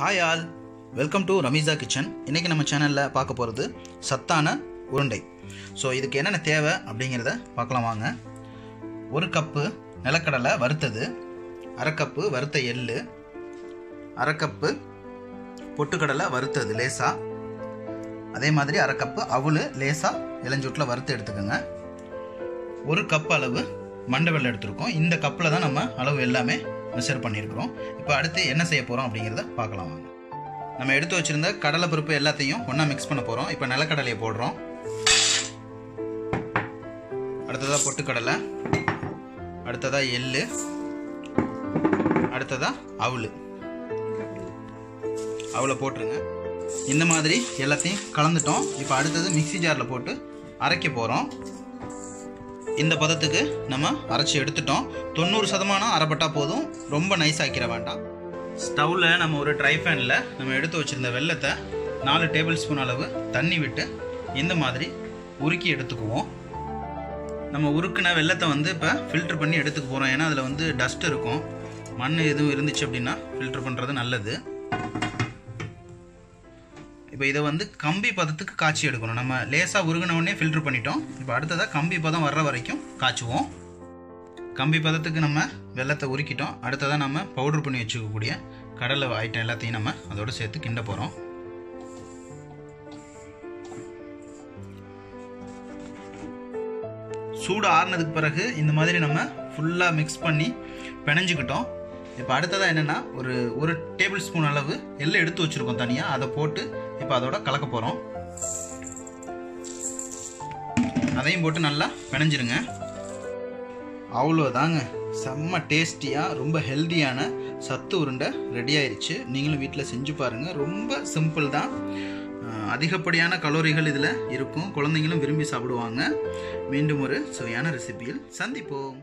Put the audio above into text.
Hi all welcome to Ramisa kitchen இன்றைக்கி நம்ம சேனலில் பார்க்க போகிறது சத்தான உருண்டை. ஸோ இதுக்கு என்னென்ன தேவை அப்படிங்கிறத பார்க்கலாம் வாங்க. ஒரு கப்பு நிலக்கடலை வறுத்தது அரை கப்பு வறுத்த எள் அரை கப்பு பொட்டுக்கடலை வறுத்தது லேசாக அதே மாதிரி அரை கப்பு அவல் லேசாக இளஞ்சூட்டில் வறுத்து எடுத்துக்கோங்க. ஒரு கப் அளவு மண்டை வெள்ளம் எடுத்திருக்கோம். இந்த கப்பில் தான் நம்ம அளவு எல்லாமே மெஷர் பண்ணியிருக்கிறோம். இப்போ அடுத்து என்ன செய்ய போகிறோம் அப்படிங்கிறத பார்க்கலாம் வாங்க. நம்ம எடுத்து வச்சுருந்த கடலை பருப்பு எல்லாத்தையும் ஒன்றா மிக்ஸ் பண்ண போகிறோம் இப்போ நிலக்கடலையை போடுறோம். அடுத்ததாக பொட்டுக்கடலை. அடுத்ததாக எள்ளு. அடுத்ததாக அவல் அவளை போட்டுருங்க. இந்த மாதிரி எல்லாத்தையும் கலந்துட்டோம். இப்போ அடுத்தது மிக்ஸி ஜாரில் போட்டு அரைக்க போகிறோம் இந்த பதத்துக்கு நம்ம அரைச்சி எடுத்துட்டோம். தொண்ணூறு சதமானம் அரைப்பட்டா போதும். ரொம்ப நைஸ் ஆக்கிட வேண்டாம். ஸ்டவ்வில் நம்ம ஒரு ட்ரை ஃபேனில் நம்ம எடுத்து வச்சுருந்த வெள்ளத்தை நாலு டேபிள் ஸ்பூன் அளவு தண்ணி விட்டு இந்த மாதிரி உருக்கி எடுத்துக்குவோம். நம்ம உருக்குன வெள்ளத்தை வந்து இப்போ ஃபில்டர் பண்ணி எடுத்துக்க போகிறோம் ஏன்னா அதில் வந்து டஸ்ட் இருக்கும். மண் எதுவும் இருந்துச்சு அப்படின்னா ஃபில்டர் பண்ணுறது நல்லது. இப்போ இதை வந்து கம்பி பதத்துக்கு காய்ச்சி எடுக்கணும். நம்ம லேசாக உருகினவுடனே ஃபில்ட்ரு ஃபில்டர் பண்ணிட்டோம். இப்போ அடுத்ததாக கம்பி பதம் வர்ற வரைக்கும் காய்ச்சுவோம். கம்பி பதத்துக்கு நம்ம வெள்ளத்தை உருக்கிட்டோம். அடுத்ததாக நம்ம பவுடர் பண்ணி வச்சுக்கக்கூடிய கடலை ஐட்டம் எல்லாத்தையும் நம்ம அதோடு சேர்த்து கிண்ட போகிறோம் சூடு ஆறுனதுக்கு பிறகு இந்த மாதிரி நம்ம ஃபுல்லாக மிக்ஸ் பண்ணி பிணைஞ்சிக்கிட்டோம். இப்போ அடுத்ததாக என்னென்னா ஒரு ஒரு டேபிள் ஸ்பூன் அளவு எல்லாம் எடுத்து வச்சுருக்கோம் தனியாக அதை போட்டு இப்போ அதோட கலக்க போகிறோம் அதையும் போட்டு நல்லா பிணைஞ்சிருங்க. அவ்வளோதாங்க செம்ம டேஸ்டியாக ரொம்ப ஹெல்த்தியான சத்து உருண்டை ரெடி ஆயிடுச்சு நீங்களும் வீட்டில் செஞ்சு பாருங்கள் ரொம்ப சிம்பிள் தான். அதிகப்படியான கலோரிகள் இதில் இருக்கும். குழந்தைங்களும் விரும்பி சாப்பிடுவாங்க. மீண்டும் ஒரு சுவையான ரெசிபியில் சந்திப்போம்.